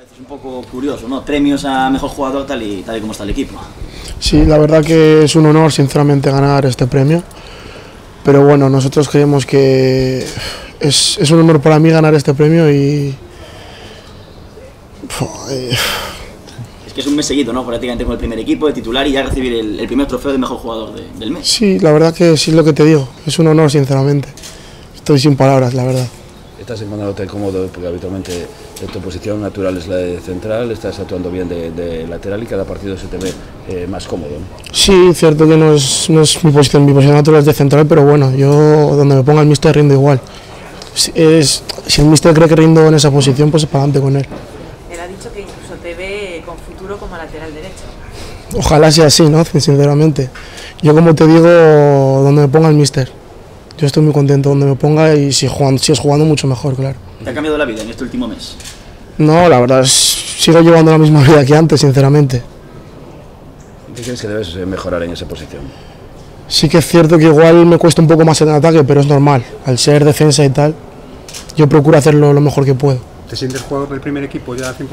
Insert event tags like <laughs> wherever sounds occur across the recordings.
Es un poco curioso, ¿no? Premios a mejor jugador tal y, tal y como está el equipo. Sí, la verdad que es un honor, sinceramente, ganar este premio. Pero bueno, nosotros creemos que es, es un honor para mí ganar este premio y. Es que es un mes seguido, ¿no? Prácticamente con el primer equipo de titular y ya recibir el, el primer trofeo de mejor jugador de- del mes. Sí, la verdad que sí es lo que te digo. Es un honor, sinceramente. Estoy sin palabras, la verdad. Estás encontrándote cómodo porque habitualmente tu posición natural es la de central, estás actuando bien de, de lateral y cada partido se te ve eh, más cómodo. ¿no? Sí, cierto que no es, no es mi posición, mi posición natural es de central, pero bueno, yo donde me ponga el míster rindo igual. Si, es, si el míster cree que rindo en esa posición, pues para adelante con él. Él ha dicho que incluso te ve con futuro como lateral derecho. Ojalá sea así, ¿no? Sinceramente. Yo como te digo, donde me ponga el míster. Yo estoy muy contento donde me ponga y si, jugando, si es jugando mucho mejor, claro. ¿Te ha cambiado la vida en este último mes? No, la verdad, es- sigo llevando la misma <laughs> vida que antes, sinceramente. ¿Qué crees que debes mejorar en esa posición? Sí que es cierto que igual me cuesta un poco más en ataque, pero es normal. Al ser defensa y tal, yo procuro hacerlo lo mejor que puedo. ¿Te sientes jugador del primer equipo ya al 100%?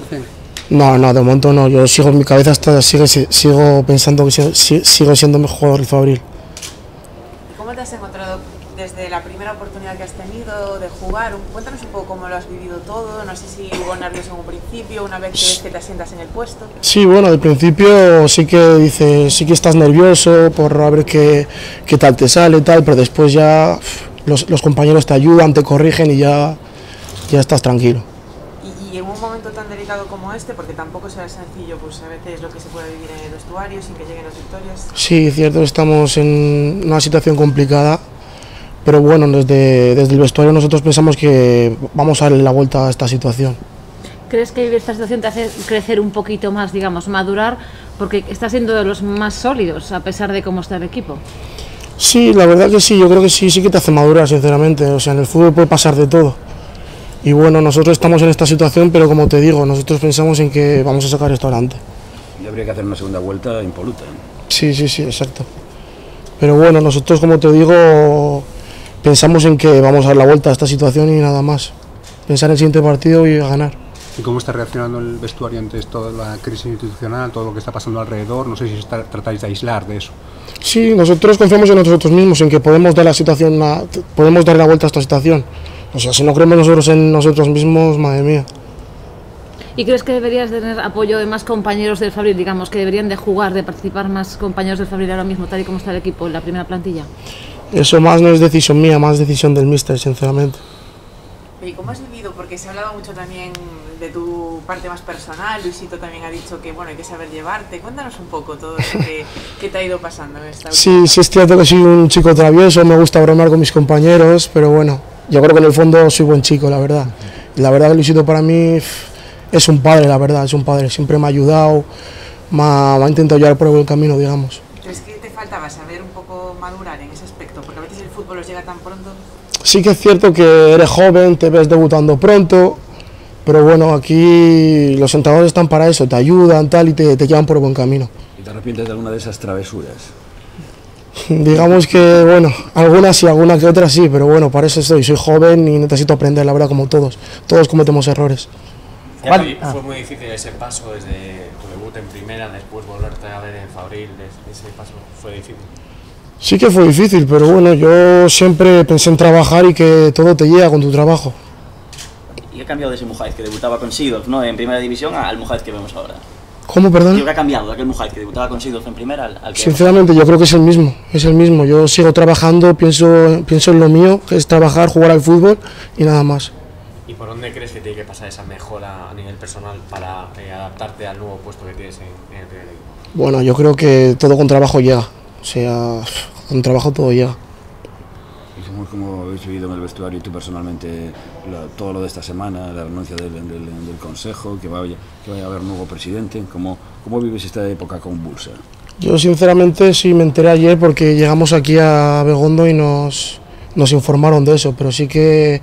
No, no, de momento no. Yo sigo, mi cabeza está, sigue, sigo pensando que sigo, si- sigo siendo mejor el Fabril. ¿Y cómo te has encontrado desde la primera oportunidad que has tenido de jugar? Cuéntanos un poco cómo lo has vivido todo. No sé si hubo nervios en un principio, una vez que ves que te asientas en el puesto. Sí, bueno, al principio sí que dices, sí que estás nervioso por a ver qué, qué tal te sale tal, pero después ya los, los compañeros te ayudan, te corrigen y ya, ya estás tranquilo. Y, y en un momento tan delicado como este, porque tampoco será sencillo, pues a veces lo que se puede vivir en el vestuario sin que lleguen las victorias. Sí, cierto, estamos en una situación complicada, pero bueno, desde, desde el vestuario nosotros pensamos que vamos a darle la vuelta a esta situación. ¿Crees que vivir esta situación te hace crecer un poquito más, digamos, madurar? Porque estás siendo de los más sólidos, a pesar de cómo está el equipo. Sí, la verdad que sí, yo creo que sí, sí que te hace madurar, sinceramente. O sea, en el fútbol puede pasar de todo. Y bueno, nosotros estamos en esta situación, pero como te digo, nosotros pensamos en que vamos a sacar esto adelante. Y habría que hacer una segunda vuelta impoluta. ¿no? Sí, sí, sí, exacto. Pero bueno, nosotros, como te digo, pensamos en que vamos a dar la vuelta a esta situación y nada más. Pensar en el siguiente partido y a ganar. ¿Y cómo está reaccionando el vestuario ante toda la crisis institucional, todo lo que está pasando alrededor? No sé si está- tratáis de aislar de eso. Sí, nosotros confiamos en nosotros mismos, en que podemos dar la situación, a- podemos dar la vuelta a esta situación. O sea, si no creemos nosotros en nosotros mismos, madre mía. ¿Y crees que deberías tener apoyo de más compañeros del Fabril, digamos, que deberían de jugar, de participar más compañeros del Fabril ahora mismo, tal y como está el equipo en la primera plantilla? Eso más no es decisión mía, más decisión del míster, sinceramente. ¿Y cómo has vivido? Porque se ha hablado mucho también de tu parte más personal. Luisito también ha dicho que bueno hay que saber llevarte. Cuéntanos un poco todo eso que, <laughs> que te ha ido pasando en esta Sí, sí es cierto que soy un chico travieso, me gusta bromear con mis compañeros, pero bueno, yo creo que en el fondo soy buen chico, la verdad. La verdad que Luisito para mí es un padre, la verdad, es un padre. Siempre me ha ayudado, me ha, me ha intentado llevar por el camino, digamos. ¿Crees que te faltaba saber un poco madurar en ese aspecto? Porque a veces el fútbol os llega tan pronto. Sí que es cierto que eres joven, te ves debutando pronto, pero bueno, aquí los entrenadores están para eso, te ayudan tal y te, te llevan por buen camino. ¿Y te arrepientes de alguna de esas travesuras? <laughs> Digamos que, bueno, algunas sí, algunas que otras sí, pero bueno, para eso estoy, soy joven y necesito aprender, la verdad, como todos. Todos cometemos errores. Ya fue, fue muy difícil ese paso desde tu debut en primera, después volverte a ver en Fabril, es- ese paso fue difícil. Sí que fue difícil, pero bueno, yo siempre pensé en trabajar y que todo te llega con tu trabajo. Y ha cambiado de ese Mujáiz que debutaba con Sidorf ¿no? en primera división al Mujáiz que vemos ahora. ¿Cómo, perdón? que ha cambiado de aquel Mujáiz que debutaba con Sidorf en primera al, al que Sinceramente, yo creo que es el mismo, es el mismo. Yo sigo trabajando, pienso, pienso en lo mío, que es trabajar, jugar al fútbol y nada más. ¿Y por dónde crees que tiene que pasar esa mejora a nivel personal para eh, adaptarte al nuevo puesto que tienes en, en el primer equipo? Bueno, yo creo que todo con trabajo llega. O sea, con trabajo todo llega. ¿Y cómo, habéis vivido en el vestuario tú personalmente la- todo lo de esta semana, la renuncia del, del- del Consejo, que vaya, que vaya a haber nuevo presidente? ¿Cómo, ¿Cómo vives esta época convulsa? Yo sinceramente sí me enteré ayer porque llegamos aquí a Begondo y nos, nos informaron de eso, pero sí que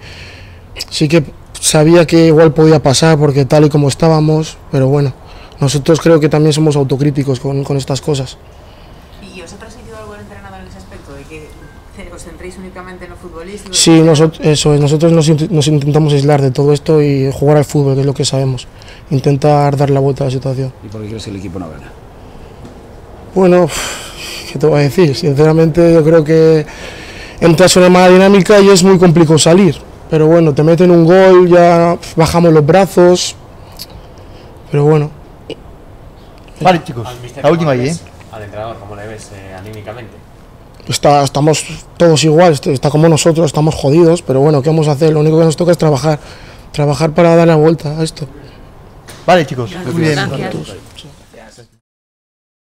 sí que sabía que igual podía pasar porque tal y como estábamos, pero bueno, nosotros creo que también somos autocríticos con, con estas cosas. ¿Y os ha transmitido algo el entrenador en ese aspecto? ¿De que os centréis únicamente en lo futbolístico? Sí, nosotros, eso es, nosotros nos, int- nos intentamos aislar de todo esto y jugar al fútbol, que es lo que sabemos. intentar dar la vuelta a la situación. ¿Y por qué crees que el equipo no gana? Bueno, <sighs> ¿qué te voy a decir? Sinceramente yo creo que entras en una mala dinámica y es muy complicado salir. Pero bueno, te meten un gol, ya bajamos los brazos. Pero bueno, Vale, chicos, la ¿cómo última ahí, ¿eh? Al entrenador, ¿cómo le ves eh, anímicamente? Está, estamos todos igual, est- está como nosotros, estamos jodidos. Pero bueno, ¿qué vamos a hacer? Lo único que nos toca es trabajar. Trabajar para dar la vuelta a esto. Vale, chicos, muy bien. Gracias.